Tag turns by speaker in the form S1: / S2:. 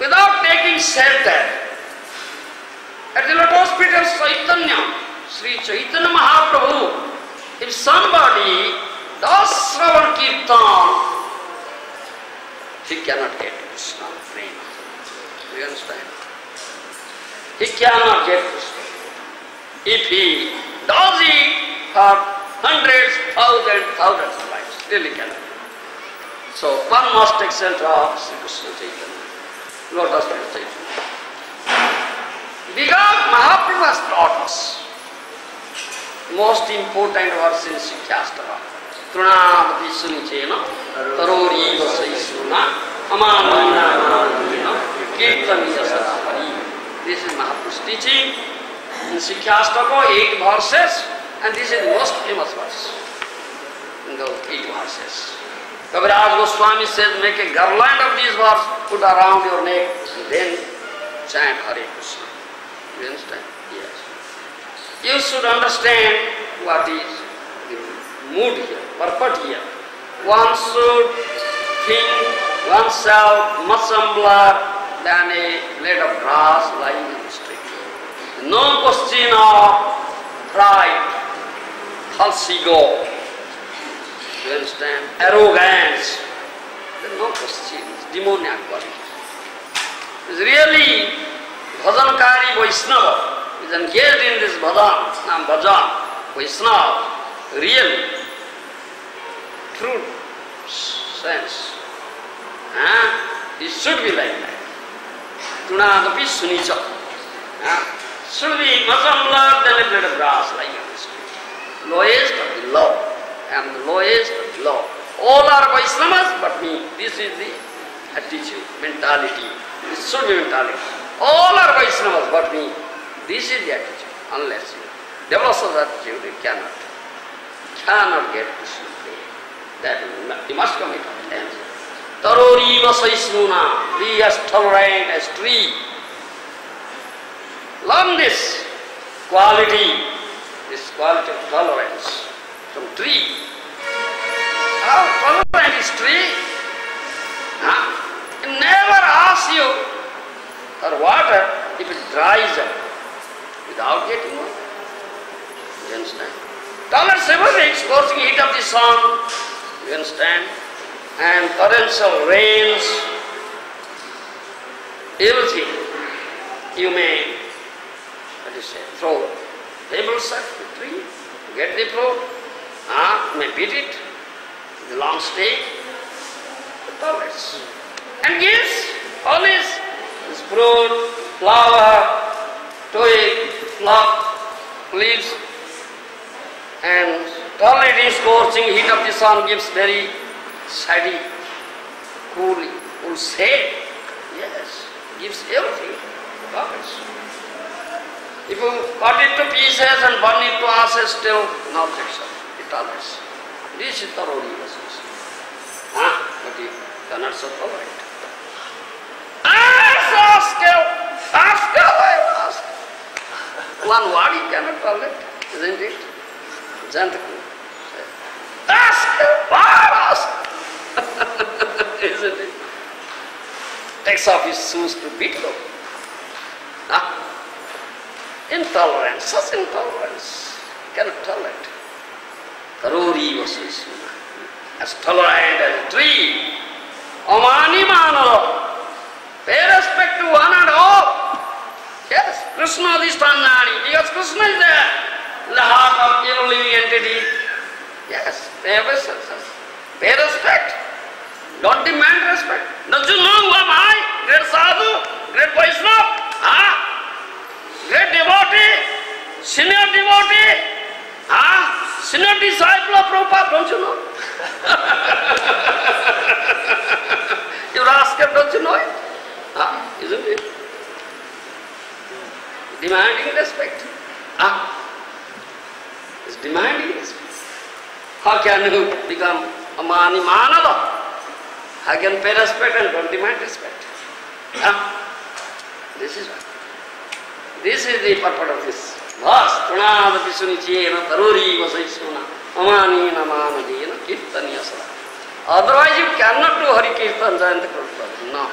S1: without taking shelter. At the feet of Chaitanya, Sri Chaitanya Mahaprabhu, if somebody does Shravan Kirtan, he cannot get Krishna prema. Do you understand? He cannot get Krishna. If he does it for hundreds, thousands, thousands of lives, he cannot. So one must take shelter of Sri Krishna Chaitanya, lotus भनेर चाहिन्छ विगत महाप्रभास्त्र oats most important verse in शिक्षास्त्र तृणावती सुनिचेन तरोरी वसै सुना अमानना कीर्तन जसरी दिस इज महापुरुष teaching शिक्षास्त्रको eight verses and this is most famous verse those eight verses. Kaviraj Goswami says, make a garland of these verses, put around your neck, and then chant Hare Krishna. You understand? Yes. You should understand what is the mood here, purport here. One should think oneself much humbler than a blade of grass lying in the street. No question of pride, false ego. You understand? Arrogance. There no. It's demoniac quality. It's really Bhajankari Vaishnava is engaged in this bhajan, nam bhajan, Vaishnava, really, true sense. Huh? It should be like that. Tunadapi sunicha. Huh? Should be much humbler than a blade of grass like on the street. Lowest of the low. Am the lowest of. All are Vaishnavas but me. This is the attitude, mentality. This should be mentality. All are Vaishnavas but me. This is the attitude. Unless you develop such attitude, you cannot. Cannot get prema. That you must commit offense. Taroriva saisnuna. Be as tolerant as tree. Learn this quality, this quality of tolerance from tree. How tolerant is tree? Huh? It never asks you for water if it dries up without getting water. You understand? Tolerance everything, scorching heat of the sun. You understand? And torrential rains. Everything you may, what do you say, throw pebbles at the tree, get the fruit, ah, may beat it, the long stake, the tolerance. And gives all this, this fruit, flower, twig, flock, leaves, and tolerating scorching heat of the sun gives very shady, cool, cool shade. Yes, gives everything. Tolerance. If you cut it to pieces and burn it to ashes, still no objection. It tolerance. This is thoroughly essence. Ah, but you cannot so tolerate. Ask, ask, ask, ask. One word you cannot tolerate, isn't it? Jantaku. Ask, ask. isn't it? Takes off his shoes to beat them. Ah. Intolerance, such intolerance. Cannot tolerate. A tree. Amani manalo. Pay respect to one and all. Yes, Krishna is Tanani, because Krishna is there in the heart of every living entity. Yes, pay respect. Pay respect. Don't demand respect. Don't you know who am I? Great sadhu, great Vaishnava. Huh? Great devotee, senior devotee. Senior disciple of Prabhupada, don't you know? you rascal, don't you know it? Ah, isn't it? Demanding respect. Ah, it's demanding respect. How can you become a mani manava? How can pay respect and don't demand respect? Ah, this is what. This is the purpose of this हस् तृणावति सुनिचेन तरोरी वसैसुन अमानेन मानदेन otherwise you can not do Hari kirtan Jayant Krishna